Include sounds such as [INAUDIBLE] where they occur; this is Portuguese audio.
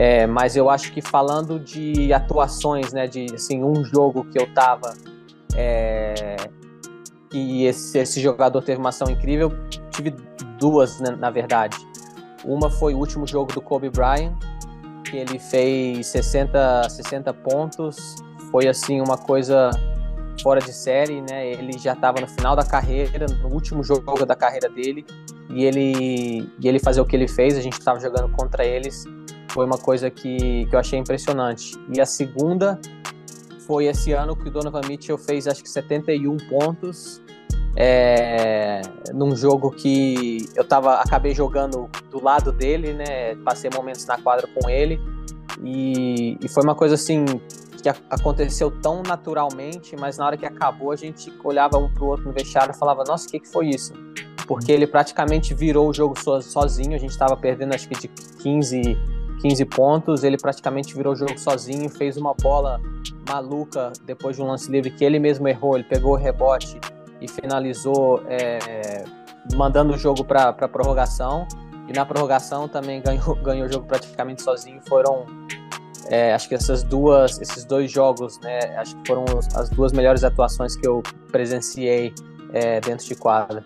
É, mas eu acho que falando de atuações, né, de assim, um jogo que eu tava é, e esse, esse jogador teve uma ação incrível, tive duas, né, na verdade. Uma foi o último jogo do Kobe Bryant, que ele fez 60, 60 pontos, foi assim uma coisa fora de série, né? Ele já estava no final da carreira, no último jogo da carreira dele, e ele e ele fazer o que ele fez, a gente estava jogando contra eles, foi uma coisa que, que eu achei impressionante. E a segunda foi esse ano que o Donovan Mitchell fez acho que 71 pontos é, num jogo que eu tava, acabei jogando do lado dele, né? Passei momentos na quadra com ele e, e foi uma coisa assim que aconteceu tão naturalmente, mas na hora que acabou a gente olhava um pro outro no vestiário e falava, nossa, o que, que foi isso? Porque ele praticamente virou o jogo so, sozinho, a gente estava perdendo acho que de 15, 15 pontos, ele praticamente virou o jogo sozinho, fez uma bola maluca depois de um lance livre que ele mesmo errou, ele pegou o rebote e finalizou é, mandando o jogo para a prorrogação. E na prorrogação também ganhou, [LAUGHS] ganhou o jogo praticamente sozinho. Foram, é, acho que essas duas, esses dois jogos, né? Acho que foram as duas melhores atuações que eu presenciei é, dentro de quadra.